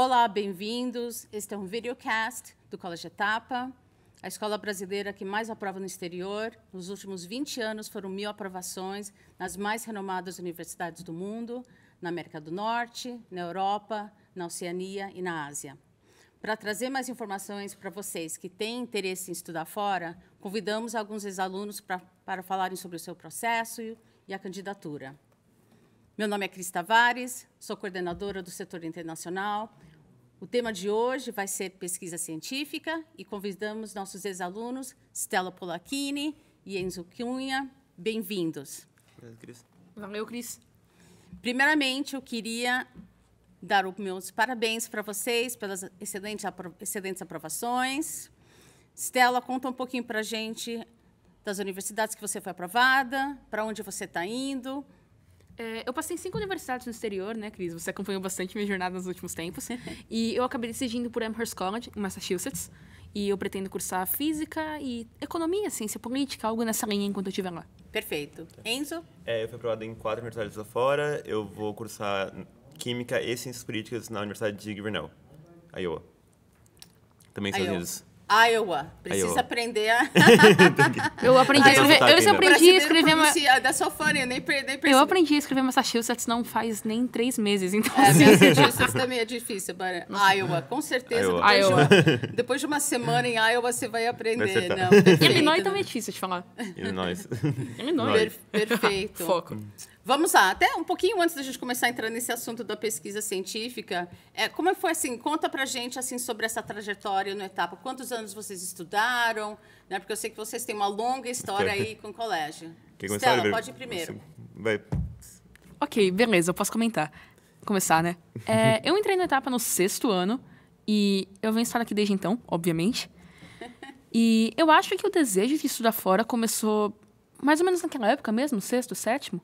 Olá, bem-vindos. Este é um videocast do Colégio Etapa, a escola brasileira que mais aprova no exterior. Nos últimos 20 anos, foram mil aprovações nas mais renomadas universidades do mundo, na América do Norte, na Europa, na Oceania e na Ásia. Para trazer mais informações para vocês que têm interesse em estudar fora, convidamos alguns ex-alunos para, falarem sobre o seu processo e a candidatura. Meu nome é Cris Tavares, sou coordenadora do setor internacional. O tema de hoje vai ser pesquisa científica e convidamos nossos ex-alunos Stella Polacchini e Enzo Cunha. Bem-vindos. Valeu, Cris. Primeiramente, eu queria dar os meus parabéns para vocês pelas excelentes, apro excelentes aprovações. Stella, conta um pouquinho para a gente das universidades que você foi aprovada, para onde você está indo. É, eu passei em cinco universidades no exterior, né, Cris? Você acompanhou bastante minha jornada nos últimos tempos. e eu acabei decidindo por Amherst College, em Massachusetts. E eu pretendo cursar física e economia, ciência política, algo nessa linha enquanto eu estiver lá. Perfeito. Enzo? É, eu fui aprovado em quatro universidades lá fora. Eu vou cursar Química e Ciências Políticas na Universidade de Grinnell, Iowa. Também Estados Unidos. Iowa. Precisa Iowa. aprender a... eu aprendi a escrever... Eu, eu aprendi a escrever... Ma... Da sua funny, eu nem, nem Eu aprendi a escrever Massachusetts não faz nem três meses, então... É, Massachusetts também é difícil, but Iowa, com certeza. Iowa. Depois, Iowa. De uma, depois de uma semana em Iowa, você vai aprender. Vai não, perfeito, Illinois não. também é difícil de falar. Illinois. Illinois. Per perfeito. Foco. Vamos lá, até um pouquinho antes da gente começar a entrar nesse assunto da pesquisa científica, é, como foi assim? Conta pra gente assim sobre essa trajetória no etapa. Quantos anos vocês estudaram? Né? Porque eu sei que vocês têm uma longa história aí com o colégio. Quer começar, Stella, Oliver? pode ir primeiro. Vai. Ok, beleza, eu posso comentar. Começar, né? É, eu entrei na etapa no sexto ano e eu venho estar aqui desde então, obviamente. E eu acho que o desejo de estudar fora começou mais ou menos naquela época mesmo, sexto, sétimo.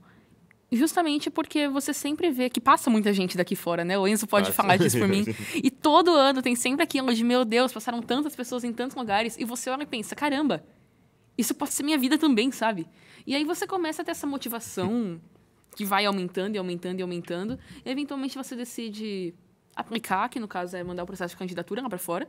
Justamente porque você sempre vê que passa muita gente daqui fora, né? O Enzo pode falar disso por mim. E todo ano tem sempre aquilo de, meu Deus, passaram tantas pessoas em tantos lugares. E você olha e pensa, caramba, isso pode ser minha vida também, sabe? E aí você começa a ter essa motivação que vai aumentando e aumentando e aumentando. E eventualmente você decide aplicar, que no caso é mandar o processo de candidatura lá para fora.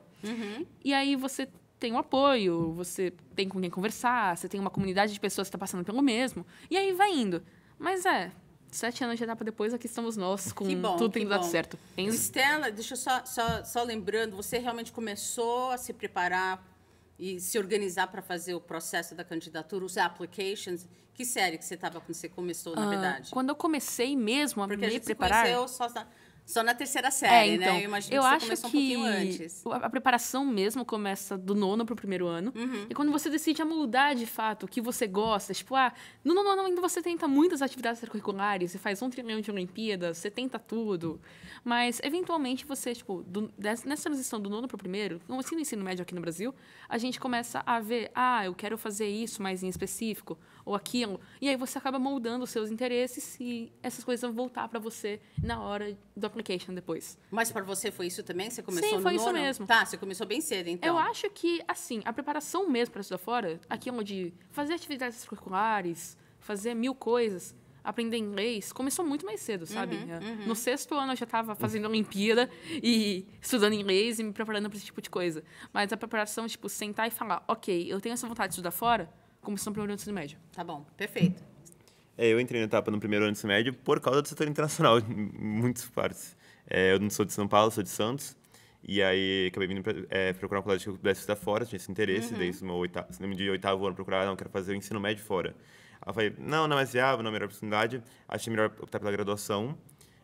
E aí você tem um apoio, você tem com quem conversar, você tem uma comunidade de pessoas que está passando pelo mesmo. E aí vai indo. Mas é, sete anos de etapa depois, aqui estamos nós, com bom, tudo tendo dado certo. Estela, deixa eu só, só, só lembrando, você realmente começou a se preparar e se organizar para fazer o processo da candidatura, os applications. Que série que você estava quando você começou, na Ah, verdade? Quando eu comecei mesmo a Porque a me gente preparar... se conheceu só só na terceira É, série, então, né? Eu imagino eu que você acho começou que um pouquinho antes. a preparação mesmo começa do nono pro primeiro ano. Uhum. E quando você decide a mudar de fato o que você gosta, tipo, ah, no nono ano ainda você tenta muitas atividades extracurriculares, você faz um trilhão de Olimpíadas, você tenta tudo. Mas, eventualmente, você, tipo, do- nessa transição do nono pro primeiro, no ensino, ensino médio aqui no Brasil, a gente começa a ver, ah, eu quero fazer isso mais em específico, ou aquilo. E aí você acaba moldando os seus interesses e essas coisas vão voltar para você na hora do application depois. Mas para você foi isso também? Você começou Sim, no foi isso nono? mesmo. Tá, você começou bem cedo, então. Eu acho que, assim, a preparação mesmo para estudar fora, aquilo de fazer atividades curriculares, fazer mil coisas, aprender inglês, começou muito mais cedo, sabe? Uhum, No sexto ano eu já estava fazendo Olimpíada e estudando inglês e me preparando para esse tipo de coisa. Mas a preparação, tipo, sentar e falar, ok, eu tenho essa vontade de estudar fora, começou no primeiro ano do ensino médio. Tá bom, perfeito. É, eu entrei na etapa no primeiro ano do ensino médio por causa do setor internacional, em muitas partes. É, eu não sou de São Paulo, sou de Santos. E aí acabei vindo pra, é, procurar um colégio que eu pudesse estudar fora, tinha esse interesse, desde o meu oitavo, de oitavo ano procurar, não, quero fazer o ensino médio fora. Aí eu falei, não, não é mais viável, não é a melhor oportunidade, achei melhor optar pela graduação,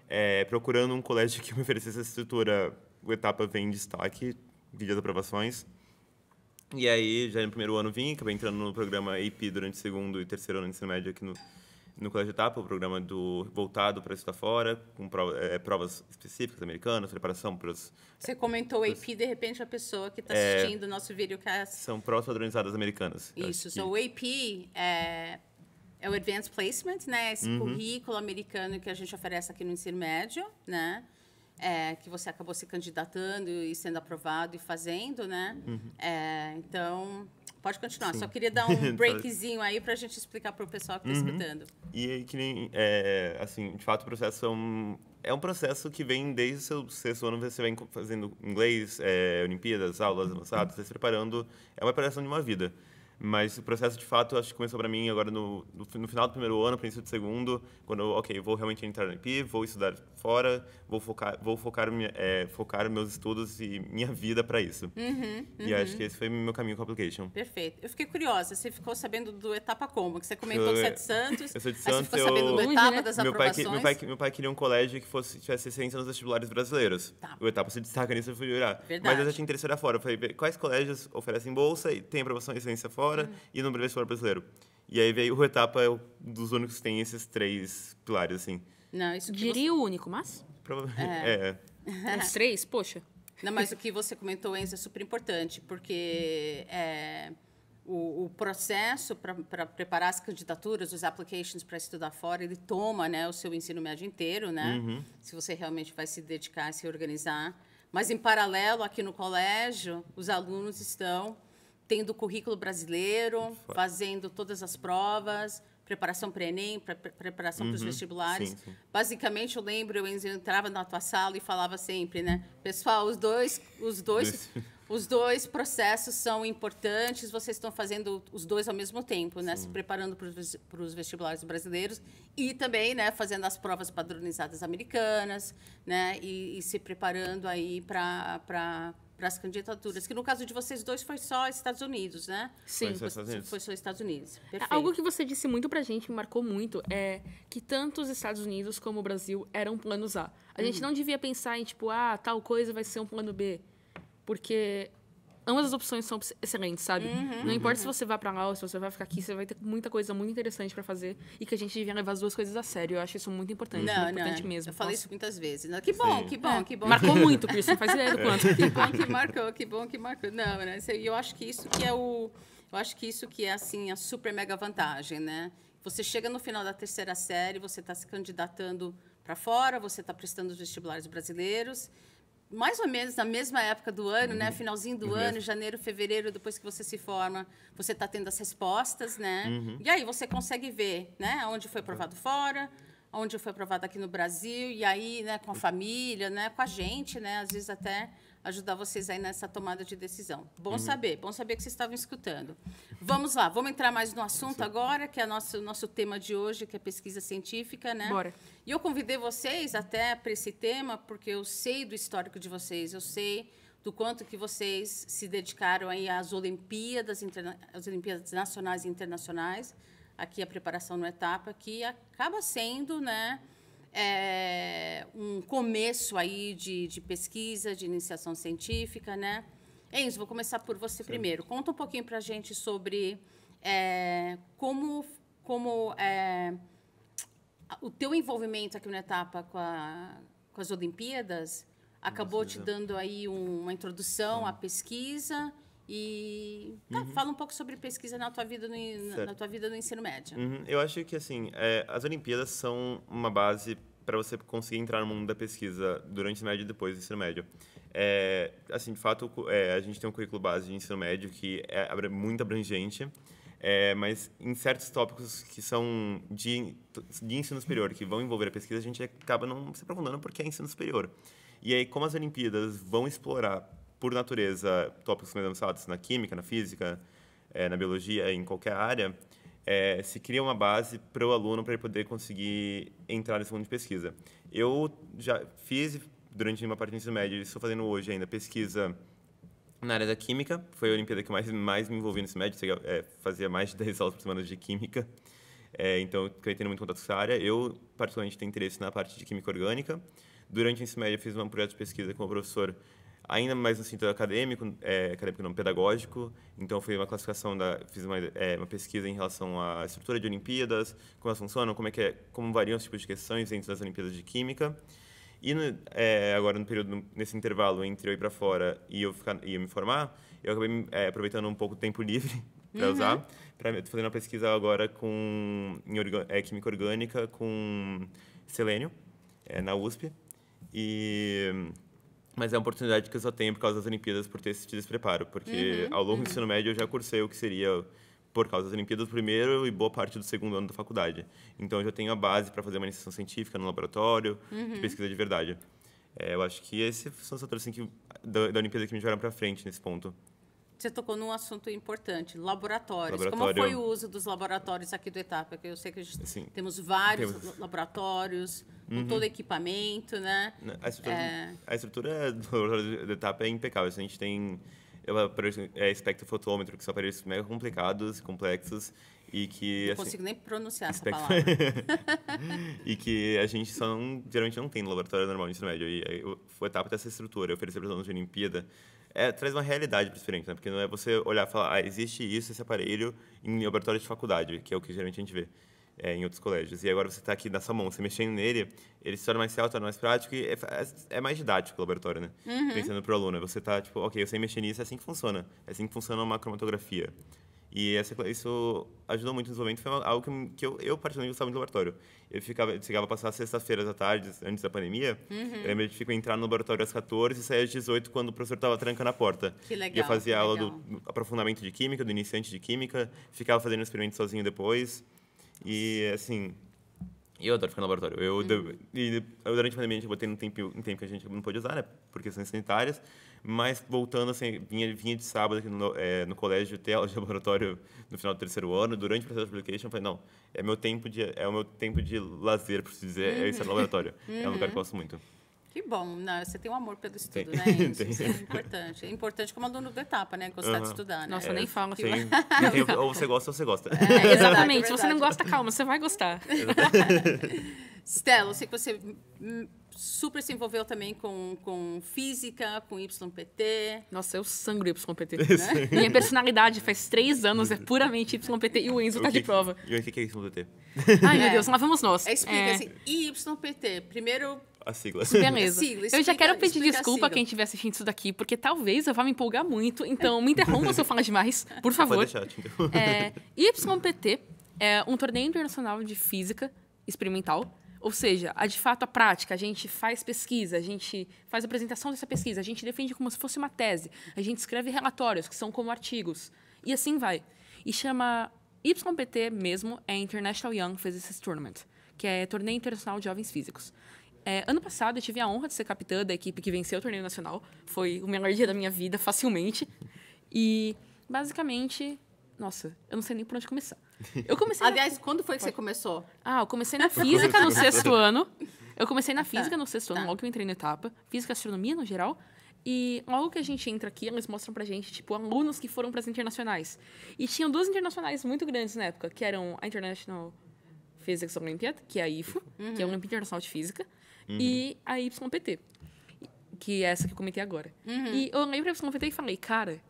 é, procurando um colégio que me oferecesse essa estrutura, o etapa vem em destaque, vídeo das aprovações. E aí, já no primeiro ano vim, acabei entrando no programa AP durante o segundo e terceiro ano de ensino médio aqui no, no Colégio Etapa, o programa do voltado para estudar fora, com é, provas específicas americanas, preparação para os... Você comentou AP, de repente a pessoa que está É. assistindo o nosso videocast. São provas padronizadas americanas. Isso, so o AP é, é o Advanced Placement, né? Esse currículo americano que a gente oferece aqui no ensino médio, né? É, que você acabou se candidatando e sendo aprovado e fazendo, né? É, então, Pode continuar. Só queria dar um breakzinho aí para a gente explicar para o pessoal que está escutando. E aí, que nem, é, assim, de fato, o processo é um, é um processo que vem desde o seu sexto ano, você vem fazendo inglês, é, Olimpíadas, aulas avançadas, você se preparando. É uma preparação de uma vida. Mas o processo, de fato, acho que começou para mim agora no, no, no, final do primeiro ano, princípio do segundo, quando, eu, ok, vou realmente entrar no IP, vou estudar fora, vou focar, vou focar, minha, é, focar meus estudos e minha vida para isso. Uhum, uhum. E acho que esse foi meu caminho com a application. Perfeito. Eu fiquei curiosa, você ficou sabendo do Etapa como? Que você comentou eu, que você é de Santos. Eu sou de Santos. você ficou sabendo do Etapa, né? das meu aprovações? Pai, meu, pai, meu pai queria um colégio que fosse, tivesse ciência nos vestibulares brasileiros. Tá. O Etapa se destaca nisso, eu fui virar. Verdade. Mas eu já tinha interesse olhar fora. Eu falei, quais colégios oferecem bolsa e tem aprovação de ciência fora uhum. e no vestibular brasileiro. E aí veio o Etapa, é um dos únicos que tem esses três pilares, assim. Não, isso Diria você... o único, mas... Provavelmente, é. é. Os três, poxa. Não, mas o que você comentou, Enzo, é super importante, porque é, o, o, processo para preparar as candidaturas, os applications para estudar fora, ele toma né, o seu ensino médio inteiro, né? Uhum. Se você realmente vai se dedicar, se organizar. Mas, em paralelo, aqui no colégio, os alunos estão tendo o currículo brasileiro, fazendo todas as provas, preparação para Enem, pra, preparação uhum, para os vestibulares. Sim, sim. Basicamente, eu lembro, eu entrava na tua sala e falava sempre, né? Pessoal, os dois, os dois, os dois processos são importantes, vocês estão fazendo os dois ao mesmo tempo, né? Sim. Se preparando para os vestibulares brasileiros e também, né, fazendo as provas padronizadas americanas, né? E, e se preparando aí para para as candidaturas, que no caso de vocês dois foi só Estados Unidos, né? Sim, foi só Estados Unidos. Foi só Estados Unidos. Perfeito. Algo que você disse muito pra gente, me marcou muito, é que tanto os Estados Unidos como o Brasil eram planos A. A gente uhum. não devia pensar em, tipo, ah, tal coisa vai ser um plano B. Porque ambas as opções são excelentes, sabe? Uhum, não importa uhum. se você vai para lá ou se você vai ficar aqui, você vai ter muita coisa muito interessante para fazer e que a gente devia levar as duas coisas a sério. Eu acho isso muito importante, não, muito importante não, mesmo. Eu falei isso muitas vezes. Não, que bom, Sim. que bom, que bom. Marcou muito, Cris, não faz ideia do quanto. que bom que marcou, que bom que marcou. Não, né? Eu acho que isso que é o eu acho que isso que é assim a super mega vantagem, né? Você chega no final da terceira série, você está se candidatando para fora, você está prestando os vestibulares brasileiros mais ou menos na mesma época do ano, né? uhum. né? Finalzinho do uhum. ano, janeiro, fevereiro, depois que você se forma, você está tendo as respostas, né? Uhum. E aí você consegue ver, né? Onde foi aprovado fora, onde foi aprovado aqui no Brasil, e aí, né? Com a família, né? Com a gente, né? Às vezes até ajudar vocês aí nessa tomada de decisão. Bom uhum. saber, bom saber que vocês estavam escutando. Vamos lá, vamos entrar mais no assunto Sim. agora, que é nosso nosso tema de hoje, que é pesquisa científica, né? Bora. E eu convidei vocês até para esse tema porque eu sei do histórico de vocês, eu sei do quanto que vocês se dedicaram aí às Olimpíadas, às Olimpíadas nacionais e internacionais. Aqui a preparação no etapa que acaba sendo, né? É, um começo aí de, de, pesquisa, de iniciação científica, né? Enzo, vou começar por você Sim. primeiro. Conta um pouquinho para a gente sobre é, como, como é, o teu envolvimento aqui na etapa com, a, com as Olimpíadas acabou te dando aí um, uma introdução à pesquisa e tá, uhum. fala um pouco sobre pesquisa na tua vida no, na tua vida no ensino médio. Uhum. Eu acho que assim, é, as Olimpíadas são uma base para você conseguir entrar no mundo da pesquisa durante o ensino médio e depois do ensino médio. É, assim, de fato, é, a gente tem um currículo base de ensino médio que é muito abrangente, é, mas em certos tópicos que são de, de ensino superior, que vão envolver a pesquisa, a gente acaba não se aprofundando porque é ensino superior. E aí, como as Olimpíadas vão explorar por natureza, tópicos mais avançados na química, na física, é, na biologia, em qualquer área, é, se cria uma base para o aluno para ele poder conseguir entrar nesse mundo de pesquisa. Eu já fiz, durante uma parte do ensino médio, estou fazendo hoje ainda pesquisa na área da química, foi a Olimpíada que mais, mais me envolvi nesse médio, é, fazia mais de 10 aulas por semana de química, é, então eu tendo muito contato com essa área. Eu, particularmente, tenho interesse na parte de química orgânica. Durante o ensino médio, eu fiz um projeto de pesquisa com o professor ainda mais no sentido acadêmico, é, acadêmico não pedagógico. Então foi uma classificação da, fiz uma, é, uma pesquisa em relação à estrutura de Olimpíadas, como elas funcionam, como é que é, como variam os tipos de questões dentro das Olimpíadas de Química. E no, é, agora no período nesse intervalo entre eu ir para fora e eu ficar e eu me formar, eu acabei é, aproveitando um pouco o tempo livre para uhum. usar, para fazer uma pesquisa agora com em orga, é, química orgânica com selênio é, na USP e Mas é uma oportunidade que eu só tenho por causa das Olimpíadas, por ter esse preparo. Porque ao longo do ensino médio eu já cursei o que seria, por causa das Olimpíadas, o primeiro e boa parte do segundo ano da faculdade. Então eu já tenho a base para fazer uma iniciação científica no laboratório, de pesquisa de verdade. É, eu acho que esses são os fatores assim, que, da, da Olimpíada que me jogaram para frente nesse ponto. Você tocou num assunto importante, laboratórios. Laboratório. Como foi o uso dos laboratórios aqui do Etapa? Que eu sei que a gente Assim, temos vários temos- Uhum. laboratórios, com todo equipamento, né? Né, A estrutura, É. a estrutura do laboratório da etapa é impecável. A gente tem é, espectrofotômetro, que são aparelhos mega complicados e complexos e que Não assim, consigo nem pronunciar essa palavra. e que a gente só não, geralmente não tem no laboratório normal do ensino médio. E o- a etapa dessa estrutura, oferecer para os alunos de Olimpíada, é, traz uma realidade diferente, né? Porque não é você olhar e falar, ah, existe isso, esse aparelho em laboratório de faculdade, que é o que geralmente a gente vê é, em outros colégios. E agora você está aqui na sua mão, você mexendo nele, ele se torna mais real, torna mais prático e é, é- é mais didático o laboratório, né? Pensando para o aluno, você está tipo, ok, eu sei mexer nisso, é assim que funciona. É assim que funciona uma cromatografia. E essa, isso ajudou muito no desenvolvimento, foi algo que, eu- que eu, eu particularmente gostava muito do laboratório. Eu ficava, eu chegava a passar sextas-feiras à tarde, antes da pandemia, eu lembro de tipo, entrar no laboratório às 14 e sair às 18 quando o professor estava trancando a porta. Que E eu legal, fazia aula legal. do aprofundamento de química, do iniciante de química, ficava fazendo experimento sozinho depois. E, assim, eu adoro ficar no laboratório. Eu, Uhum. e eu, durante a pandemia, eu botei um tempo, um tempo que a gente não pôde usar, né? Por questões sanitárias. Mas, voltando, assim, vinha, vinha de sábado aqui no, é, no colégio ter aula de laboratório no final do terceiro ano. Durante o processo de application, eu falei, não, é, meu tempo de, é o meu tempo de lazer, por assim dizer, é estar no laboratório. É um lugar que eu gosto muito. Que bom, né? Você tem um amor pelo estudo, Tem. né? Isso, Tem. isso é importante. É importante como aluno da etapa, né? Gostar de Aham. estudar, né? Nossa, nem fala. Tem, não tem- ou você gosta ou você gosta. É, exatamente. verdade, Se você não gosta, calma, você vai gostar. Stella, eu sei que você super se envolveu também com, com física, com YPT. Nossa, eu sangro YPT. Né? Minha personalidade faz três anos é puramente YPT e o Enzo O tá de que- prova. E o que é DT? Ai, meu É. Deus, lá vamos nós. Explica É, assim, YPT. Primeiro, A sigla. Beleza. Sigla, eu já explica- quero pedir explica a desculpa a quem estiver assistindo isso daqui, porque talvez eu vá me empolgar muito. Então, me interrompa se eu falar demais, por favor. Pode deixar, então. É, YPT é um torneio internacional de física experimental. Ou seja, a, de fato, a prática. A gente faz pesquisa, a gente faz apresentação dessa pesquisa, a gente defende como se fosse uma tese, a gente escreve relatórios, que são como artigos. E assim vai. E chama YPT mesmo, é International Young Physicists Tournament, que é Torneio Internacional de Jovens Físicos. É, ano passado, eu tive a honra de ser capitã da equipe que venceu o torneio nacional. Foi o melhor dia da minha vida, facilmente. E, basicamente, nossa, eu não sei nem por onde começar. Eu comecei. na- aliás, quando foi que você começou? Ah, eu comecei na física no sexto ano. Eu comecei na física no sexto ano, Tá. logo que eu entrei na etapa. Física e astronomia no geral. E logo que a gente entra aqui, eles mostram pra gente, tipo, alunos que foram pras internacionais. E tinham duas internacionais muito grandes na época, que eram a International Physics Olympiad, que é a IFO, que é a Olimpíada Internacional de Física, e a YPT, que é essa que eu comentei agora. E eu olhei pra YPT e falei, cara,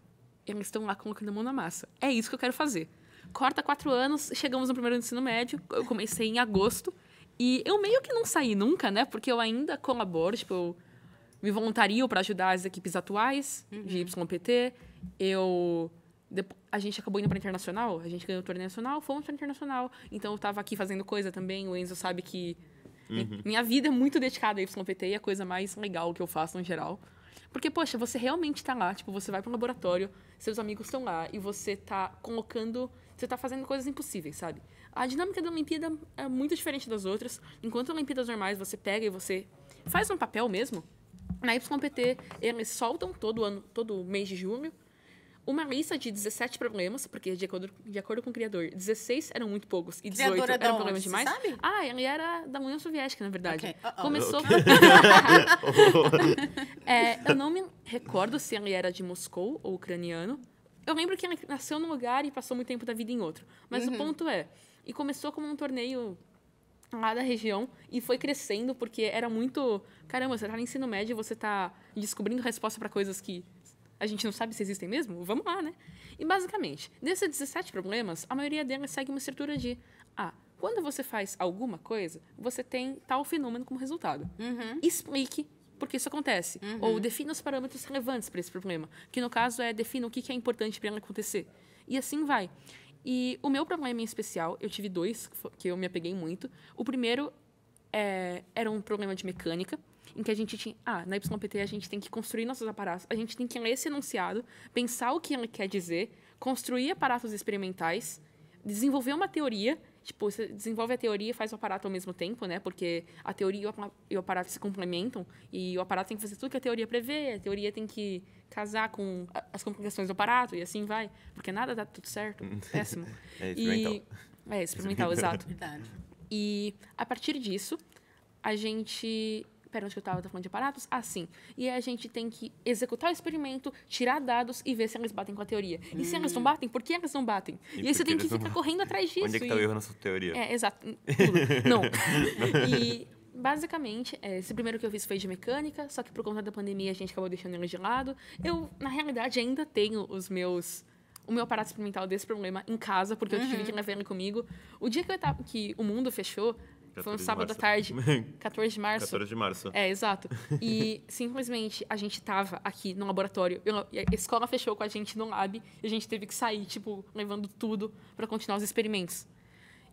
eles estão lá colocando a mão na massa. É isso que eu quero fazer. Corta quatro anos, chegamos no primeiro ensino médio, eu comecei em agosto, e eu meio que não saí nunca, né? Porque eu ainda colaboro, tipo, eu me voluntario para ajudar as equipes atuais de YPT. Eu. A gente acabou indo para internacional, a gente ganhou o torneio nacional, fomos para internacional. Então eu estava aqui fazendo coisa também. O Enzo sabe que mi- minha vida é muito dedicada a YPT e é a coisa mais legal que eu faço no geral. Porque, poxa, você realmente está lá, tipo, você vai para o laboratório, seus amigos estão lá e você está colocando. Você está fazendo coisas impossíveis, sabe? A dinâmica da Olimpíada é muito diferente das outras. Enquanto Olimpíadas normais você pega e você faz um papel mesmo, na YPT, eles soltam todo ano, todo mês de junho, uma lista de 17 problemas, porque de acordo, de acordo com o criador, 16 eram muito poucos e 18 Criador é da eram problemas demais. sabe? Ah, ele era da União Soviética, na verdade. Ok. Uh-oh. Começou. É, eu não me recordo se ele era de Moscou ou ucraniano. Eu lembro que ele nasceu num lugar e passou muito tempo da vida em outro. Mas Uhum. o ponto é, e começou como um torneio lá da região e foi crescendo porque era muito, caramba, você tá no ensino médio e você tá descobrindo resposta para coisas que a gente não sabe se existem mesmo? Vamos lá, né? E basicamente, desses 17 problemas, a maioria deles segue uma estrutura de ah, quando você faz alguma coisa, você tem tal fenômeno como resultado. Explique por que isso acontece. Ou defina os parâmetros relevantes para esse problema. Que no caso é defina o que é importante para ele acontecer. E assim vai. E o meu problema em especial, eu tive dois que eu me apeguei muito. O primeiro é, era um problema de mecânica. em que a gente tinha. Ah, na YPT a gente tem que construir nossos aparatos, a gente tem que ler esse enunciado, pensar o que ele quer dizer, construir aparatos experimentais, desenvolver uma teoria. Tipo, você desenvolve a teoria e faz o aparato ao mesmo tempo, né? Porque a teoria e o apa- e o aparato se complementam. E o aparato tem que fazer tudo que a teoria prevê. A teoria tem que casar com as complicações do aparato e assim vai. Porque nada dá tudo certo. Péssimo. É E- experimental. É, experimental, exato. Verdade. E a partir disso, a gente. Pera, onde que eu estava falando de aparatos? Ah, sim. E aí a gente tem que executar o experimento, tirar dados e ver se eles batem com a teoria. E se eles não batem, por que eles não batem? E E, aí você tem que não ficar correndo atrás disso. Onde é que tá e- o erro na sua teoria? é, exato. Não. E, basicamente, é, esse primeiro que eu fiz foi de mecânica, só que por conta da pandemia a gente acabou deixando ele de lado. Eu, na realidade, ainda tenho os meus... O meu aparato experimental desse problema em casa, porque eu tive que levar ele comigo. O dia que, eu tava, que o mundo fechou, foi 14 um sábado à tarde, 14 de março. 14 de março. É, exato. E simplesmente a gente tava aqui no laboratório, eu- a escola fechou com a gente no lab, e a gente teve que sair, tipo, levando tudo para continuar os experimentos.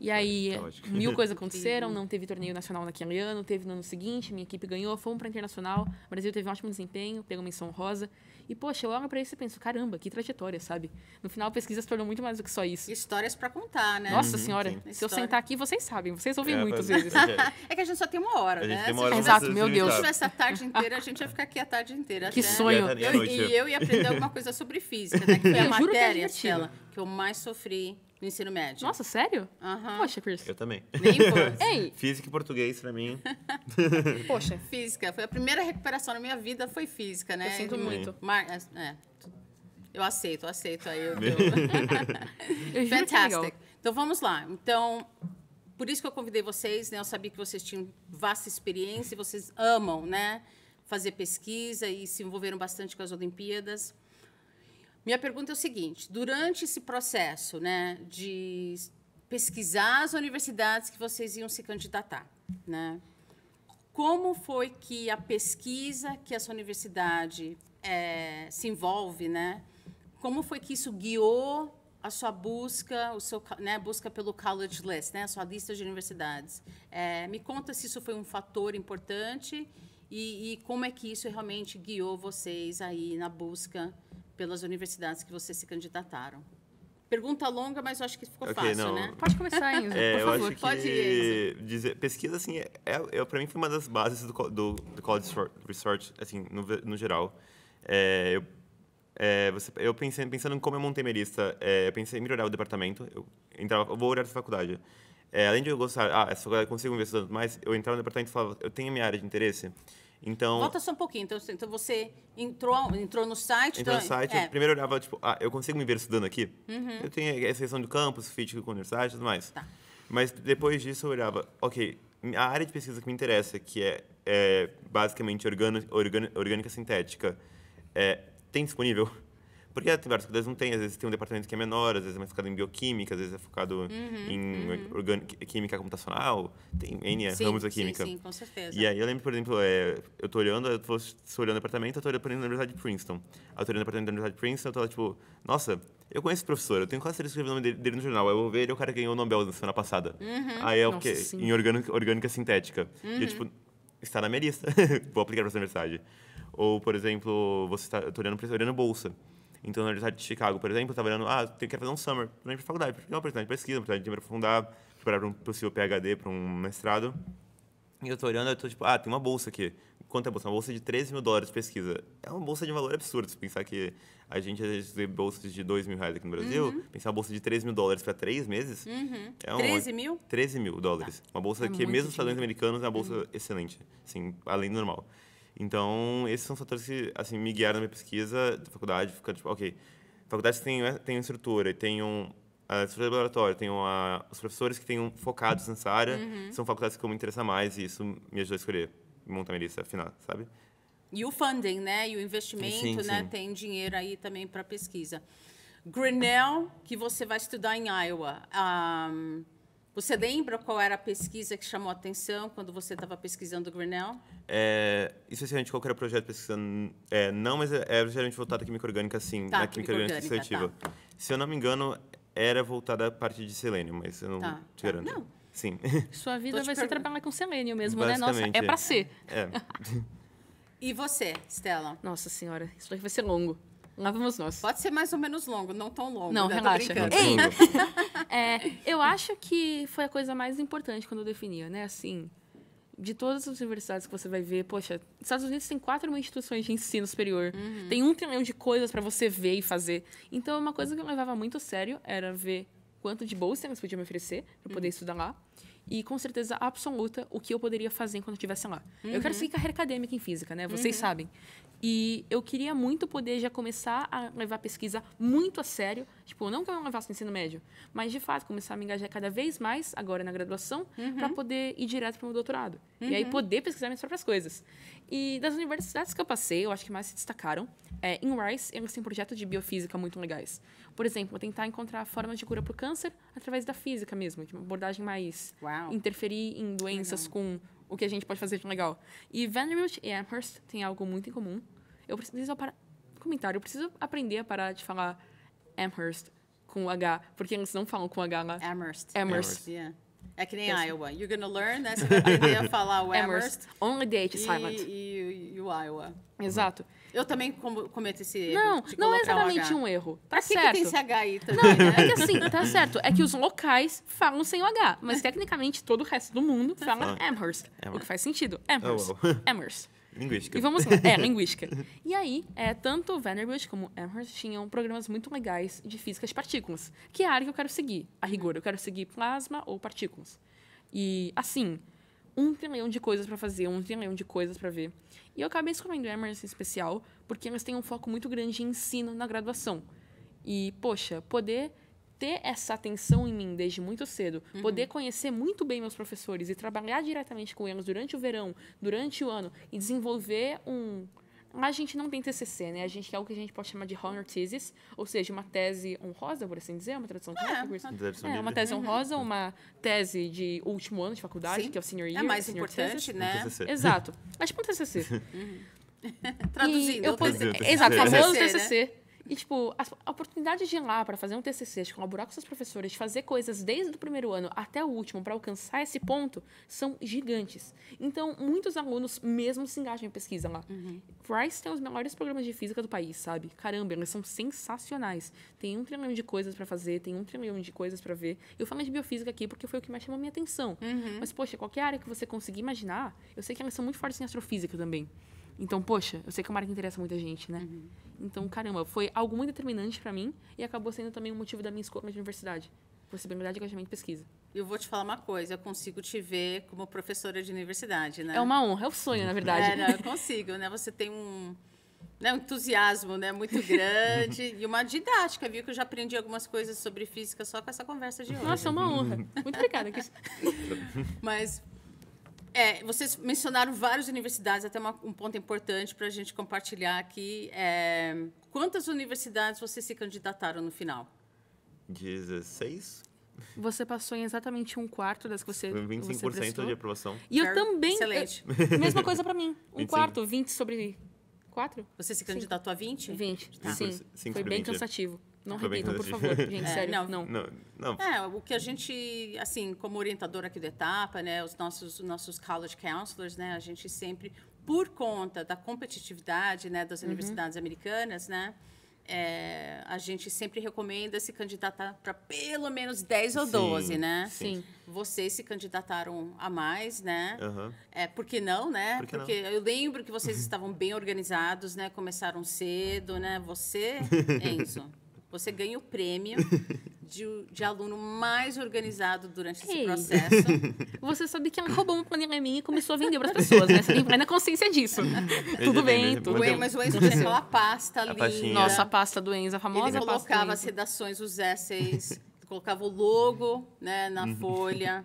E aí, Caótico. mil coisas aconteceram, não teve torneio nacional naquele ano, teve no ano seguinte, minha equipe ganhou, fomos para internacional, o Brasil teve um ótimo desempenho, pegou menção rosa. E, poxa, eu olho para isso e penso, caramba, que trajetória, sabe? No final, a pesquisa se tornou muito mais do que só isso. Histórias para contar, né? Nossa senhora, sim. se eu História. sentar aqui, vocês sabem, vocês ouvem É, muitas vezes. É que a gente só tem uma hora, A né? tem uma hora Exato, meu Deus. Se tivesse a tarde inteira, a gente ia ficar aqui a tarde inteira. Que até- sonho. E Eu- e eu ia aprender alguma coisa sobre física, né? Que foi a Eu que é matéria. Stella, que eu mais sofri no ensino médio. Nossa, sério? Aham. Poxa, Chris. Eu também. Nem. Ei, Física e português, pra mim. poxa, Física. Foi a primeira recuperação na minha vida, foi física, né? Eu sinto muito. Mar- é, eu aceito, eu aceito aí. Eu, eu... eu é. Fantastic. Então vamos lá. Então, por isso que eu convidei vocês, né? Eu sabia que vocês tinham vasta experiência e vocês amam, né? Fazer pesquisa e se envolveram bastante com as Olimpíadas. Minha pergunta é o seguinte: durante esse processo, né, de pesquisar as universidades que vocês iam se candidatar, né? Como foi que a pesquisa que essa universidade eh, se envolve, né? Como foi que isso guiou a sua busca, o seu, né, busca pelo college list, né, a sua lista de universidades? Eh, me conta se isso foi um fator importante e, e como é que isso realmente guiou vocês aí na busca pelas universidades que vocês se candidataram. Pergunta longa, mas eu acho que ficou Ok, fácil, não. né? Pode começar, Enzo, É, por eu favor. acho que pode ir, dizer, pesquisa, assim, é, é, para mim foi uma das bases do, do, do college research, assim, no, no geral. É, eu, é, você, eu pensei, pensando em como eu montei minha lista, é, eu pensei em melhorar o departamento, eu, entrava, eu vou olhar essa faculdade. É, além de eu gostar, ah, essa faculdade eu consigo investir mais, eu entrava no departamento e falava, eu tenho a minha área de interesse, então... Volta só um pouquinho. Então, você- então você entrou, entrou no site. Entrou no então- site, é, eu primeiro olhava, tipo, ah, eu consigo me ver estudando aqui? Eu tenho essa questão do campus, fit com a universidade e tudo mais. Tá. Mas depois disso eu olhava, ok, a área de pesquisa que me interessa, que é, é basicamente organo, organo, orgânica sintética, é, tem disponível? Porque várias faculdades que não tem, às vezes tem um departamento que é menor, às vezes é mais focado em bioquímica, às vezes é focado em orgânica- química computacional, tem N sim, ramos da sim, química. Sim, com certeza. E aí eu lembro, por exemplo, é, eu tô olhando, eu tô, tô olhando o departamento, eu tô olhando para a Universidade de Princeton. Eu tô olhando o departamento da Universidade de Princeton, eu tô lá, tipo, nossa, eu conheço esse professor, eu tenho quase certeza que escrevi o nome dele, dele no jornal. Eu vou ver, ele é o cara que ganhou o Nobel na semana passada. Aí é o quê? sim. Em orgânica, orgânica sintética. E eu, tipo, está na minha lista, vou aplicar para essa universidade. Ou, por exemplo, você tá, eu tô olhando, olhando bolsa. Então, na Universidade de Chicago, por exemplo, eu estava olhando, ah, eu quero fazer um summer ir para faculdade, porque é uma oportunidade de pesquisa, uma oportunidade de me aprofundar, preparar para um possível PhD, para um mestrado. E eu tô olhando, eu tô tipo, ah, tem uma bolsa aqui. Quanto é a bolsa? Uma bolsa de 13 mil dólares de pesquisa. É uma bolsa de valor absurdo. Se pensar que a gente vê bolsas de 2 mil reais aqui no Brasil, pensar uma bolsa de 13 mil dólares para três meses. É um, 13 mil? 13 mil dólares. Uma bolsa É que, mesmo nos Estados americanos, é uma bolsa excelente. Assim, além do normal. Então, esses são os fatores que assim, me guiaram na minha pesquisa da faculdade. Ficando tipo, ok, faculdades têm, tem uma estrutura, tem um a estrutura do laboratório, tem uma, os professores que tenham focados nessa área, são faculdades que eu me interessa mais e isso me ajudou a escolher, montar minha lista final, sabe? E o funding, né? E o investimento, Sim, né? sim. Tem dinheiro aí também para pesquisa. Grinnell, que você vai estudar em Iowa. Ahn, você lembra qual era a pesquisa que chamou a atenção quando você estava pesquisando Grinnell? É, especialmente qual que era o projeto pesquisando, é, não, mas é, é geralmente voltado à química orgânica, sim, Tá, na química química orgânica seletiva. Se eu não me engano, era voltada à parte de selênio, mas eu não Tá, te tá. garanto. Não, Sim. Sua vida vai ser trabalhar com selênio mesmo, né? Nossa, é pra é. ser. É. E você, Stella? Nossa senhora, isso vai ser longo. Lá vamos nós. Pode ser mais ou menos longo, não tão longo. Não, né? Relaxa. brincando. Ei! Longo. É, eu acho que foi a coisa mais importante quando eu definia, né? Assim, de todas as universidades que você vai ver, poxa, Estados Unidos tem 4 mil instituições de ensino superior, tem um trilhão de coisas para você ver e fazer. Então, uma coisa que eu levava muito a sério era ver quanto de bolsa eles podiam me oferecer para poder estudar lá. E com certeza absoluta o que eu poderia fazer quando eu estivesse lá. Eu quero seguir carreira acadêmica em física, né? Vocês sabem. E eu queria muito poder já começar a levar pesquisa muito a sério. Tipo, não que eu não levasse no ensino médio, mas de fato começar a me engajar cada vez mais agora na graduação para poder ir direto para o doutorado. E aí poder pesquisar minhas próprias coisas. E das universidades que eu passei, eu acho que mais se destacaram. É, em Rice, eles têm projetos de biofísica muito legais. Por exemplo, tentar encontrar formas de cura para o câncer através da física mesmo, de uma abordagem mais Uau. interferir em doenças com o que a gente pode fazer de legal. E Vanderbilt e Amherst têm algo muito em comum. Eu preciso parar. Comentário, eu preciso aprender a parar de falar Amherst com H, porque eles não falam com H lá. Amherst. Amherst. Yeah. É que nem Yes. Iowa. You're gonna learn, né? Você vai aprender a falar o Amherst. Amherst. Only the H E, is silent. e, e o Iowa. Exato. Eu também com- cometo esse erro. Não, de não é o exatamente H. um erro. Tá Pra que, que certo. tem esse H aí também, Não, né? é que assim, tá certo. É que os locais falam sem o H, mas tecnicamente todo o resto do mundo fala Ah. Amherst. O Amherst. que faz sentido. Amherst. Oh, wow. Amherst. Linguística. E vamos lá. É, linguística. E aí, é, tanto Vanderbilt como Amherst tinham programas muito legais de física de partículas, que é a área que eu quero seguir. A rigor, eu quero seguir plasma ou partículas. E, assim, um trilhão de coisas para fazer, um trilhão de coisas para ver. E eu acabei escolhendo Amherst em especial, porque eles têm um foco muito grande em ensino na graduação. E, poxa, poder ter essa atenção em mim desde muito cedo, poder conhecer muito bem meus professores e trabalhar diretamente com eles durante o verão, durante o ano e desenvolver um a gente não tem TCC, né? A gente quer o que a gente pode chamar de honor thesis, ou seja, uma tese honrosa, por assim dizer, uma tradução ser um É, uma tese honrosa, uma tese de último ano de faculdade, Sim. que é o senior É year. mais senior importante, thesis. né? TCC. Exato. É tipo um TCC. Traduzindo. E eu o pod- Traduzindo, TCC. Exato, famoso TCC, né? TCC. E, tipo, as- a oportunidade de ir lá para fazer um TCC, de colaborar com seus professores, de fazer coisas desde o primeiro ano até o último para alcançar esse ponto, são gigantes. Então, muitos alunos mesmo se engajam em pesquisa lá. Rice tem os melhores programas de física do país, sabe? Caramba, eles são sensacionais. Tem um trilhão de coisas para fazer, tem um trilhão de coisas para ver. Eu falei de biofísica aqui porque foi o que mais chamou minha atenção. Mas, poxa, qualquer área que você conseguir imaginar, eu sei que elas são muito fortes em astrofísica também. Então, poxa, eu sei que é uma área que interessa muita gente, né? Então, caramba, foi algo muito determinante pra mim e acabou sendo também um motivo da minha escolha de universidade. Possibilidade de engajamento e pesquisa. Eu vou te falar uma coisa, eu consigo te ver como professora de universidade, né? É uma honra, é o sonho, na verdade. É, não, eu consigo, né? Você tem um, né, um entusiasmo né, muito grande e uma didática, viu? Que eu já aprendi algumas coisas sobre física só com essa conversa de hoje. Nossa, é uma honra. Muito obrigada. Cris. Mas é, vocês mencionaram várias universidades, até uma- um ponto importante para a gente compartilhar aqui. é, quantas universidades vocês se candidataram no final? 16? Você passou em exatamente um quarto das que você. Foi você 25% prestou. de aprovação. E eu também. excelente. eu- mesma coisa pra mim. Um 25. quarto, 20 sobre 4? Você se candidatou a 20? 20. Tá. Sim. Cinco Foi bem 20. cansativo. Não repitam, por favor. Gente, É, sério. não. não. Não, não. É, o que a gente, assim, como orientadora aqui da etapa, né, os nossos, os nossos college counselors, né, a gente sempre, por conta da competitividade, né, Uhum. das universidades americanas, né, é, a gente sempre recomenda se candidatar para pelo menos 10 ou Sim, 12, né? Sim. Vocês se candidataram a mais, né? Aham. É, por que não, né? Por que não? Porque eu lembro que vocês estavam bem organizados, né? Começaram cedo, né? Você, Enzo, você ganha o prêmio de, de aluno mais organizado durante esse Ei. processo. Você sabe que ela roubou uma planilha minha e começou a vender para as pessoas, né? Você tem plena consciência disso. tudo bem, bem, tudo bem. Mas o Enzo tinha aquela pasta ali. Nossa, a pasta do Enzo, a Ele famosa pasta do colocava as redações, os essays, colocava o logo né, na folha.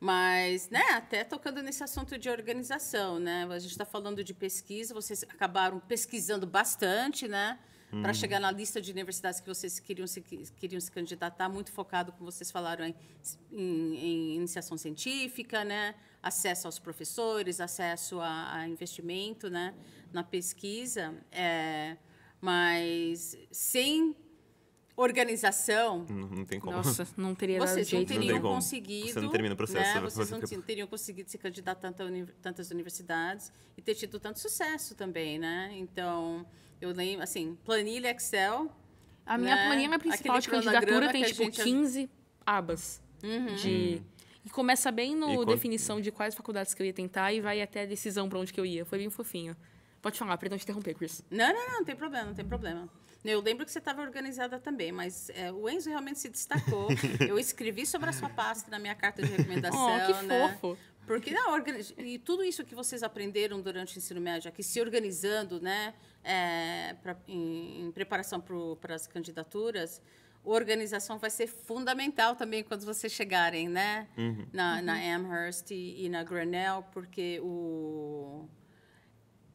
Mas, né, até tocando nesse assunto de organização, né? A gente está falando de pesquisa, vocês acabaram pesquisando bastante, né? Para chegar na lista de universidades que vocês queriam se, queriam se candidatar, muito focado, como vocês falaram, em, em- em iniciação científica, né? acesso aos professores, acesso a, a investimento né? na pesquisa. É, mas sem organização, Não, não tem como. Nossa, não teria dado vocês não jeito. Não teriam como. conseguido. Você não termina o processo, Né? você Vocês não fica- teriam conseguido se candidatar a tantas universidades e ter tido tanto sucesso também, né? Então, eu lembro, assim, planilha Excel. A minha né? planilha principal Aquele de candidatura tem, tipo, gente- Uhum. 15 abas. De... E começa bem no quando- definição de quais faculdades que eu ia tentar e vai até a decisão pra onde que eu ia. Foi bem fofinho. Pode falar, perdão te interromper, Chris. Não, não, não, não tem problema, não tem problema. Eu lembro que você estava organizada também, mas é, o Enzo realmente se destacou. eu escrevi sobre a sua pasta na minha carta de recomendação, Oh, que né? fofo. Porque não, organi- e tudo isso que vocês aprenderam durante o ensino médio, aqui se organizando, né, é, pra- em, em preparação para as candidaturas, organização vai ser fundamental também quando vocês chegarem, né, na, na Amherst e, e na Grinnell, porque o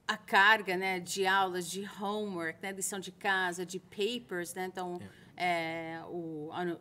a carga né, de aulas, de homework, né, lição de casa, de papers, né, então é, o, a,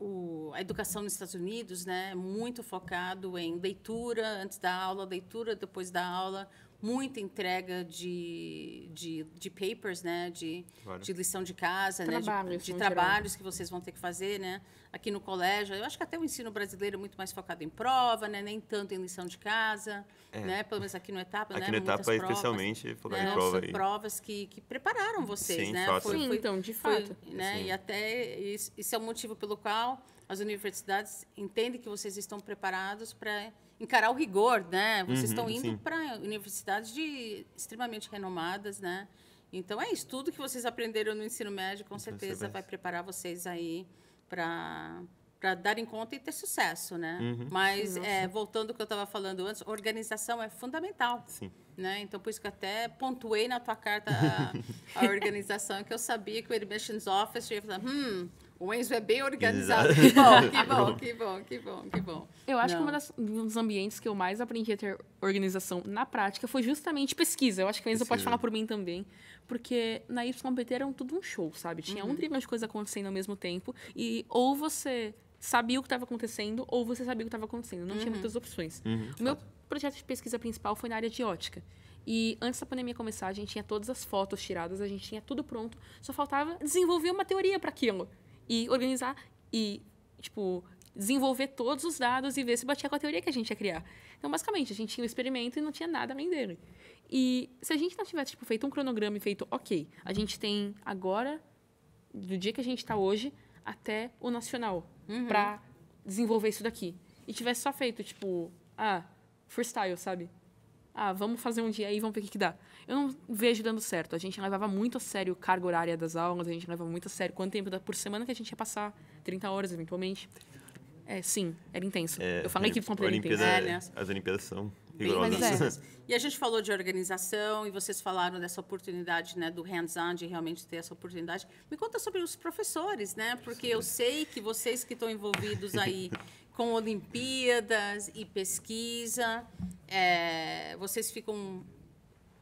o- a educação nos Estados Unidos né, é muito focado em leitura antes da aula, leitura depois da aula, muita entrega de, de, de papers, né, de, Claro. de lição de casa, né, Trabalhos, de, de no geral. trabalhos que vocês vão ter que fazer, né? Aqui no colégio, eu acho que até o ensino brasileiro é muito mais focado em prova, né? Nem tanto em lição de casa, né? Pelo menos aqui no Etapa, É. Aqui né? no Muitas Etapa, provas, especialmente, focado né? em prova. São aí. provas que, que prepararam vocês, Sim, né? fato. Sim, então, de foi, fato. né? Sim. E até isso, isso é o motivo pelo qual as universidades entendem que vocês estão preparados para encarar o rigor, né? Vocês Uhum, estão indo para universidades de extremamente renomadas, né? Então é isso, tudo que vocês aprenderam no ensino médio, com certeza vai preparar vocês aí para para darem conta e ter sucesso, né? Uhum. Mas é, voltando ao que eu estava falando antes, organização é fundamental. Sim. Né? Então, por isso que eu até pontuei na tua carta a, a organização, que eu sabia que o Admissions Office ia falar, hum, o Enzo é bem organizado. Que bom, que bom, que bom, que bom, que bom. Eu acho Não. que um dos ambientes que eu mais aprendi a ter organização na prática foi justamente pesquisa. Eu acho que a Enzo pode Pesquisa. falar por mim também. Porque na YPT era um, tudo um show, sabe? Tinha Uhum. um trilhão de coisas acontecendo ao mesmo tempo. E ou você sabia o que estava acontecendo, ou você sabia o que estava acontecendo. Não Uhum. tinha muitas opções. Uhum, o meu projeto de pesquisa principal foi na área de ótica. E antes da pandemia começar, a gente tinha todas as fotos tiradas, a gente tinha tudo pronto. Só faltava desenvolver uma teoria para aquilo. E organizar e, tipo, desenvolver todos os dados e ver se batia com a teoria que a gente ia criar. Então, basicamente, a gente tinha um experimento e não tinha nada além dele. E se a gente não tivesse tipo, feito um cronograma e feito, ok, a gente tem agora, do dia que a gente está hoje, até o nacional, para desenvolver isso daqui. E tivesse só feito, tipo, ah, freestyle, sabe? Ah, vamos fazer um dia aí, vamos ver o que, que dá. Eu não vejo dando certo. A gente levava muito a sério carga horária das aulas, a gente levava muito a sério quanto tempo da- por semana que a gente ia passar. 30 horas, eventualmente. É, sim, era intenso. É, eu falei que a era intenso. Olimpíada, É, né? As Olimpíadas são rigorosas. É. E a gente falou de organização e vocês falaram dessa oportunidade, né, do hands-on, de realmente ter essa oportunidade. Me conta sobre os professores, né? Porque eu sei que vocês que estão envolvidos aí com Olimpíadas e pesquisa, é, vocês ficam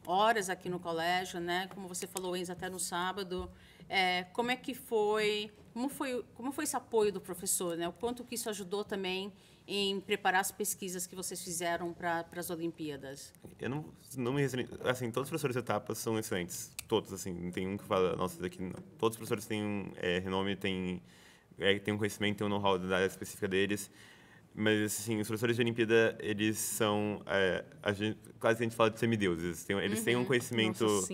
horas aqui no colégio, né? Como você falou, Enzo, até no sábado. É, como é que foi? Como foi? Como foi esse apoio do professor, né? O quanto que isso ajudou também em preparar as pesquisas que vocês fizeram para as Olimpíadas? Eu não, não me referi- assim, todos os professores de etapa são excelentes, todos, assim, não tem um que fala, nossa, daqui não. Todos os professores têm é, renome, têm, é, têm um conhecimento, têm um know-how da área específica deles, mas, assim, os professores de Olimpíada, eles são, é, a gente, quase que a gente fala de semideuses, têm- eles têm um conhecimento Nossa,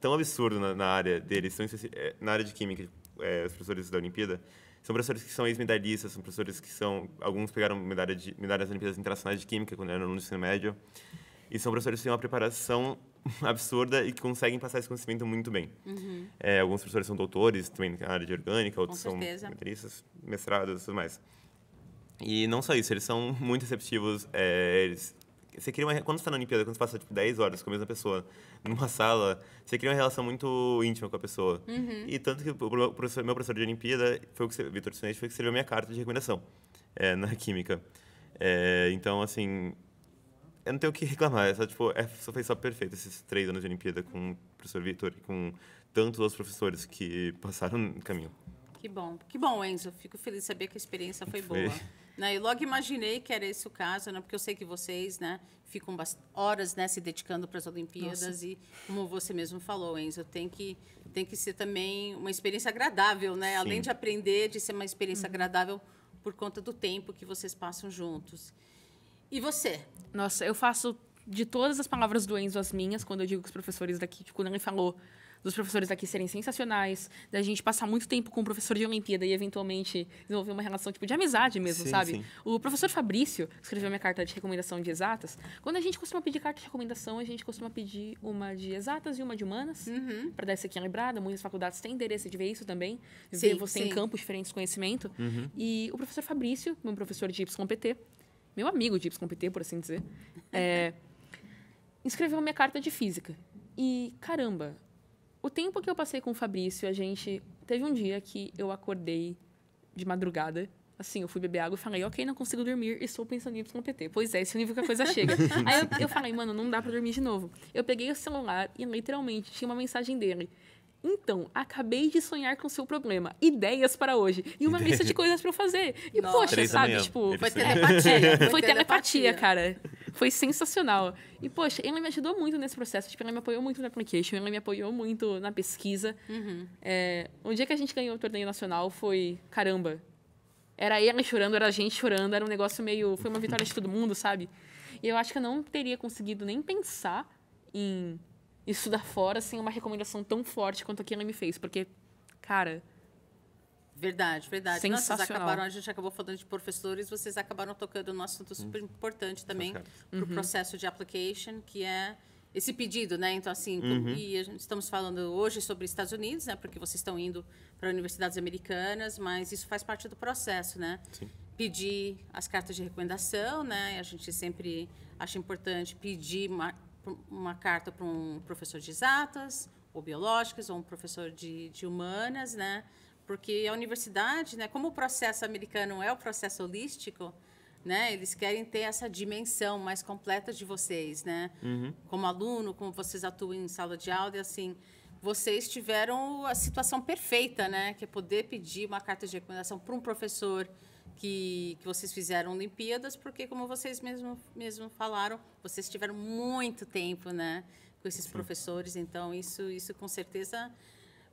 tão absurdo na, na área deles, especi- é, na área de química, é, os professores da Olimpíada, são professores que são ex-medalhistas, são professores que são, alguns pegaram medalha de, medalhas das Olimpíadas Internacionais de Química quando eram no ensino médio, e são professores que têm uma preparação absurda e que conseguem passar esse conhecimento muito bem. É, alguns professores são doutores também na área de orgânica, outros são medalhistas, mestrados e tudo mais. E não só isso, eles são muito receptivos. é, eles, você cria uma, quando você está na Olimpíada, quando você passa tipo, 10 horas com a mesma pessoa numa sala, você cria uma relação muito íntima com a pessoa. E tanto que o pro- professor, meu professor de Olimpíada, foi o que, Vitor Sinete, foi o que escreveu a minha carta de recomendação é, na Química. É, então, assim, eu não tenho o que reclamar. É só, tipo, é, só foi só perfeito esses três anos de Olimpíada com o professor Vitor e com tantos outros professores que passaram no caminho. Que bom, que bom, Enzo. Fico feliz de saber que a experiência foi boa. Né? E logo imaginei que era esse o caso, né? porque eu sei que vocês né, ficam horas né, se dedicando para as Olimpíadas Nossa. e, como você mesmo falou, Enzo, tem que, tem que ser também uma experiência agradável, né? Além de aprender, de ser uma experiência uhum. agradável por conta do tempo que vocês passam juntos. E você? Nossa, eu faço de todas as palavras do Enzo as minhas, quando eu digo que os professores daqui, tipo, quando ele falou dos professores aqui serem sensacionais, da gente passar muito tempo com o professor de Olimpíada e eventualmente desenvolver uma relação tipo de amizade mesmo, sim, sabe? Sim. O professor Fabrício, escreveu minha carta de recomendação de exatas, quando a gente costuma pedir carta de recomendação, a gente costuma pedir uma de exatas e uma de humanas, uhum. para dar essa equilibrada. Muitas faculdades têm interesse de ver isso também, de sim, ver você em campos diferentes de conhecimento. Uhum. E o professor Fabrício, meu professor de YPT, meu amigo de YPT, por assim dizer, é, escreveu minha carta de física. E, caramba, o tempo que eu passei com o Fabrício, a gente. Teve um dia que eu acordei de madrugada. Assim, eu fui beber água e falei, ok, não consigo dormir, estou pensando em YPT. Pois é, esse é o nível que a coisa chega. Aí eu, eu falei, mano, não dá pra dormir de novo. Eu peguei o celular e literalmente tinha uma mensagem dele. Então, acabei de sonhar com seu problema. Ideias para hoje. E uma lista de coisas para eu fazer. E, Nossa. poxa, sabe? Tipo, foi telepatia. Foi telepatia, cara. Foi sensacional. E, poxa, ela me ajudou muito nesse processo. Tipo, ela me apoiou muito na application, ela me apoiou muito na pesquisa. Uhum. É, um dia que a gente ganhou o torneio nacional foi, caramba, era ela chorando, era a gente chorando, era um negócio meio... Foi uma vitória de todo mundo, sabe? E eu acho que eu não teria conseguido nem pensar em estudar fora sem uma recomendação tão forte quanto a que ela me fez. Porque, cara Verdade, verdade. Sensacional. Nossa, acabaram, a gente acabou falando de professores, vocês acabaram tocando um assunto hum. super importante também para o uhum. processo de application, que é esse pedido, né? Então, assim, uhum. e estamos falando hoje sobre Estados Unidos, né? Porque vocês estão indo para universidades americanas, mas isso faz parte do processo, né? Sim. Pedir as cartas de recomendação, né? A gente sempre acha importante pedir uma, uma carta para um professor de exatas, ou biológicas, ou um professor de, de humanas, né? Porque a universidade, né, como o processo americano é o processo holístico, né, eles querem ter essa dimensão mais completa de vocês, né? Uhum. Como aluno, como vocês atuam em sala de aula e assim vocês tiveram a situação perfeita, né? Que é poder pedir uma carta de recomendação para um professor que, que vocês fizeram Olimpíadas, porque, como vocês mesmo, mesmo falaram, vocês tiveram muito tempo, né? Com esses Sim. professores. Então, isso, isso com certeza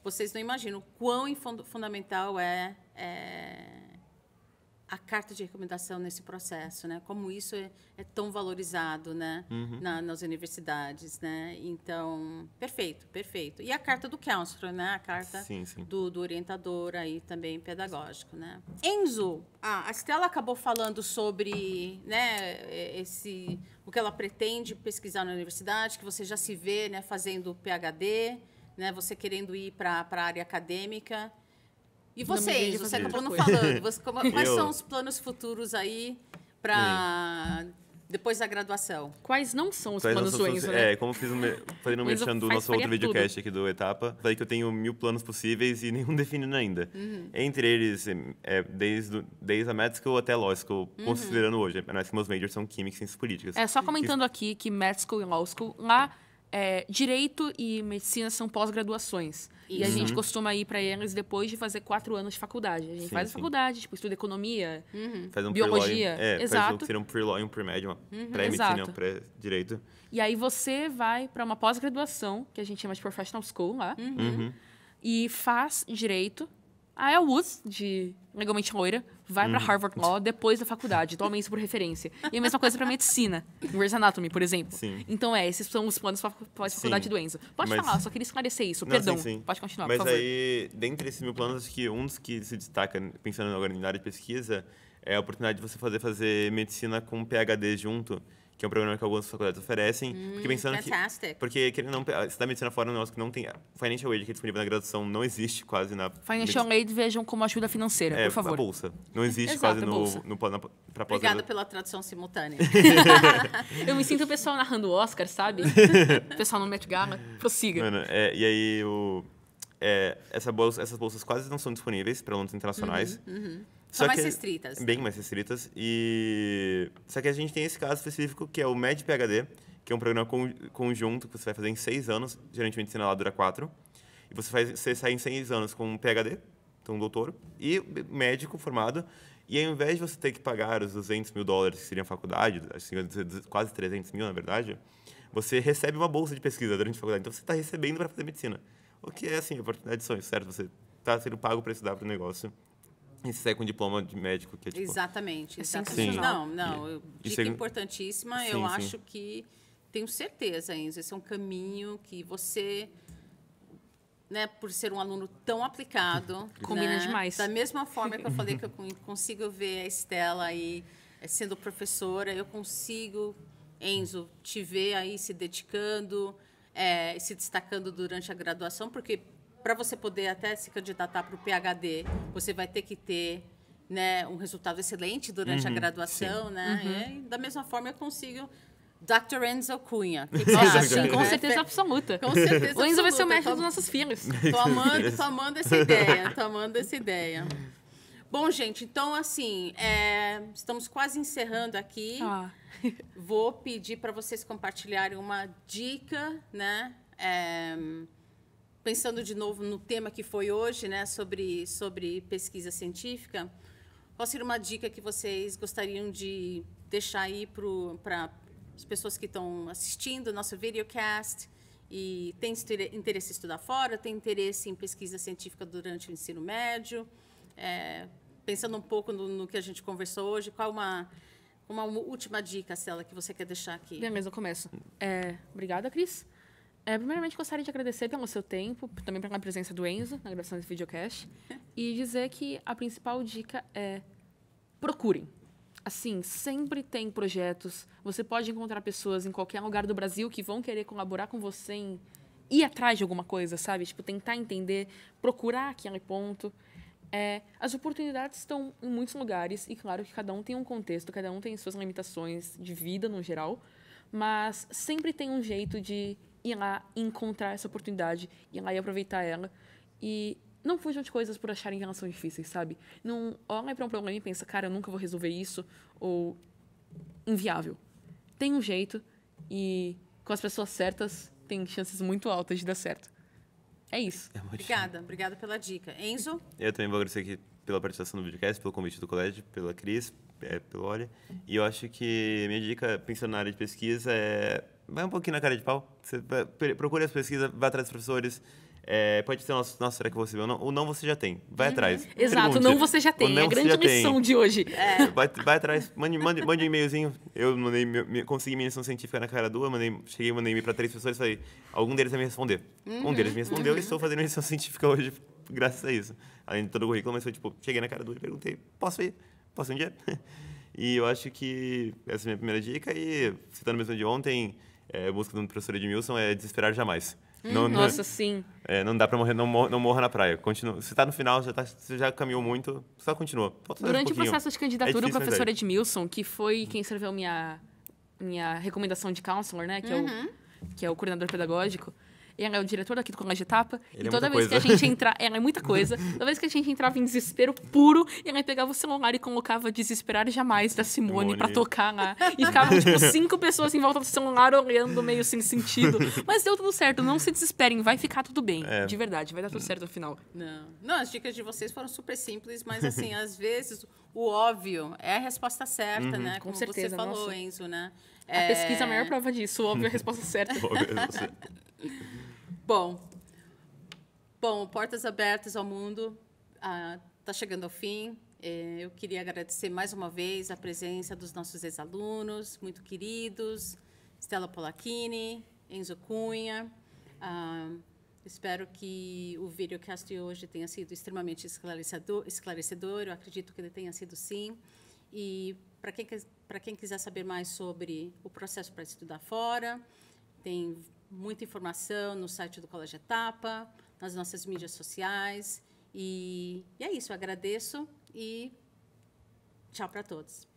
vocês não imaginam o quão fundamental é, é, a carta de recomendação nesse processo, né? Como isso é, é tão valorizado, né? Uhum. Na, nas universidades, né? Então, perfeito, perfeito. E a carta do counselor, né? A carta sim, sim. Do, do, orientador aí também pedagógico, né? Enzo, ah, a Estela acabou falando sobre, né? É, esse, o que ela pretende pesquisar na universidade, que você já se vê, né? Fazendo PhD né? Você querendo ir para a área acadêmica. E vocês, você acabou não falando. Você, como, quais eu... são os planos futuros aí para depois da graduação? Quais não são os quais planos do Enzo, né? É, como fiz me, falei no merchan do nosso outro videocast tudo. aqui do Etapa, falei que eu tenho mil planos possíveis e nenhum definido ainda. Uhum. Entre eles, é, desde, desde a Med School até a Law School, uhum. considerando hoje, é, parece que meus majors são Química e Ciências Políticas. É, só uhum. comentando aqui que Med School e Law School, lá é, direito e medicina são pós-graduações. E a uhum. gente costuma ir para eles depois de fazer quatro anos de faculdade. A gente sim, faz a faculdade, tipo, estuda economia, uhum. faz um biologia. É, exato. Faz um, pre-law e um pre-médio, uma uhum. pré-medicina, um pré-direito. E aí você vai para uma pós-graduação, que a gente chama de professional school lá, uhum. e faz direito ah, é a El Woods, de Legalmente Loira, vai hum. para Harvard Law depois da faculdade. Tomem isso por referência. E a mesma coisa para medicina, Grey's Anatomy, por exemplo. Sim. Então, é, esses são os planos pós-faculdade do Enzo. Pode Mas... falar, só queria esclarecer isso. Não, Perdão, sim, sim. pode continuar, Mas por favor. Mas aí, dentre esses mil planos, acho que um dos que se destaca, pensando agora na área de pesquisa, é a oportunidade de você fazer, fazer medicina com PHD junto que é um programa que algumas faculdades oferecem. Hum, porque pensando fantastic. que. Porque querendo não, estudar ah, medicina fora é um negócio que não tem. Ah, financial aid que é disponível na graduação não existe quase na. Financial aid vejam como ajuda financeira, é, por favor. A bolsa. Não existe Exato, quase no, no, na, pra Obrigada pela tradução simultânea. eu me sinto o pessoal narrando o Oscar, sabe? o pessoal no Met Gala. Prossiga. Mano, é, e aí o. Eu é, essa bolsa, essas bolsas quase não são disponíveis para alunos internacionais. Uhum, uhum. São mais é restritas. Bem mais restritas. E, só que a gente tem esse caso específico, que é o MED PHD, que é um programa con, conjunto que você vai fazer em seis anos, geralmente medicina lá dura quatro. E você, faz, você sai em seis anos com um PHD, então um doutor, e médico formado. E ao invés de você ter que pagar os 200 mil dólares que seria a faculdade, quase 300 mil, na verdade, você recebe uma bolsa de pesquisa durante a faculdade. Então, você está recebendo para fazer medicina. O que é, assim, oportunidade de sonho, certo? Você está sendo pago para estudar para o negócio. E você sai com diploma de médico que é tipo... Exatamente. É exatamente. sensacional. Não, não. eu- dica é- importantíssima. Sim, eu sim. acho que... Tenho certeza, Enzo. Esse é um caminho que você... Né, por ser um aluno tão aplicado... Combina né, demais. Da mesma forma que eu falei que eu con- consigo ver a Estela aí eh, sendo professora, eu consigo, Enzo, te ver aí se dedicando, eh, se destacando durante a graduação, porque para você poder até se candidatar para o PhD, você vai ter que ter né, um resultado excelente durante a Uhum, graduação, né? Uhum. E da mesma forma eu consigo Dr. Enzo Cunha. Que Nossa, acha? sim, com Né? certeza absoluta. Com certeza O Enzo vai ser o absoluta. mestre Tô- dos nossos filhos. Tô amando, tô amando essa ideia, tô amando essa ideia. Bom, gente, então assim, é, estamos quase encerrando aqui. Ah, Vou pedir para vocês compartilharem uma dica, né? É, pensando de novo no tema que foi hoje, né? Sobre, sobre pesquisa científica. Qual seria uma dica que vocês gostariam de deixar aí para as pessoas que estão assistindo o nosso videocast e tem estere- interesse em estudar fora, tem interesse em pesquisa científica durante o ensino médio? É, pensando um pouco no, no que a gente conversou hoje, qual uma, uma última dica, Stella, que você quer deixar aqui? beleza, eu começo. É, obrigada, Cris. É, primeiramente, gostaria de agradecer pelo seu tempo, também pela presença do Enzo na gravação desse videocast. E dizer que a principal dica é procurem. Assim, sempre tem projetos. Você pode encontrar pessoas em qualquer lugar do Brasil que vão querer colaborar com você em ir atrás de alguma coisa, sabe? Tipo, tentar entender, procurar aquele ponto. É, as oportunidades estão em muitos lugares e claro que cada um tem um contexto, cada um tem suas limitações de vida no geral, mas sempre tem um jeito de ir lá encontrar essa oportunidade, ir lá e aproveitar ela. E não fujam de coisas por acharem que elas são difíceis, sabe? Não olhem para um problema e pensa, cara, eu nunca vou resolver isso, ou inviável. Tem um jeito e com as pessoas certas tem chances muito altas de dar certo. É isso. Obrigada, obrigada pela dica. Enzo? Eu também vou agradecer aqui pela participação no videocast, pelo convite do colégio, pela Cris, é, pelo Oli. E eu acho que minha dica, pensando na área de pesquisa, é... Vai um pouquinho na cara de pau. Você procure as pesquisas, vai atrás dos professores. É, pode ser, nossa, nossa, será que eu vou receber ou não? Ou não, você já tem. Vai atrás. Exato, Pergunte. não você já O tem. É a você grande já tem. de hoje. Vai, vai atrás, mande, mande, mande um e-mailzinho. Eu mandei, consegui minha missão científica na cara dura, mandei, cheguei, mandei e-mail para três pessoas e falei, algum deles vai me responder. Um deles me respondeu e estou fazendo missão científica hoje graças a isso. Além de todo o currículo, mas foi tipo, cheguei na cara dura e perguntei, posso ir? Posso ir um dia? E eu acho que essa é a minha primeira dica e, citando mesmo de ontem, é, a música do professor Edmilson é desesperar jamais. Não, não- Nossa, sim. é, não dá pra morrer, não, mor- não morra na praia. Continua. Você tá no final, já tá, você já caminhou muito, só continua. Falta mais um Durante o processo de É candidatura, o difícil, mas professor é. Edmilson, que foi quem escreveu minha, minha recomendação de counselor, né? Que, é Uhum. o, que é o coordenador pedagógico. Ele é o diretor aqui do Colégio Etapa. Ele e é toda muita vez que a coisa. gente entra, ela é muita coisa. Toda vez que a gente entrava em desespero puro, ele pegava o celular e colocava Desesperar Jamais da Simone, Simone. pra tocar lá. E ficavam, tipo, cinco pessoas em volta do celular olhando meio sem sentido. Mas deu tudo certo, não se desesperem, vai ficar tudo bem. É. De verdade, vai dar tudo certo no final. Não. Não, as dicas de vocês foram super simples, mas assim, às vezes o óbvio é a resposta certa, né? Com Como certeza, você falou, nossa. Enzo, né? A pesquisa é a maior prova disso, óbvio, a resposta certa. Bom, bom, portas abertas ao mundo está chegando ao fim. Eh, Eu queria agradecer mais uma vez a presença dos nossos ex-alunos, muito queridos, Stella Polacchini, Enzo Cunha. Ah, espero que o videocast de hoje tenha sido extremamente esclarecedor, esclarecedor. Eu acredito que ele tenha sido sim. E para quem, pra quem quiser saber mais sobre o processo para estudar fora, tem muita informação no site do Colégio Etapa, nas nossas mídias sociais. E, e é isso, agradeço e tchau para todos.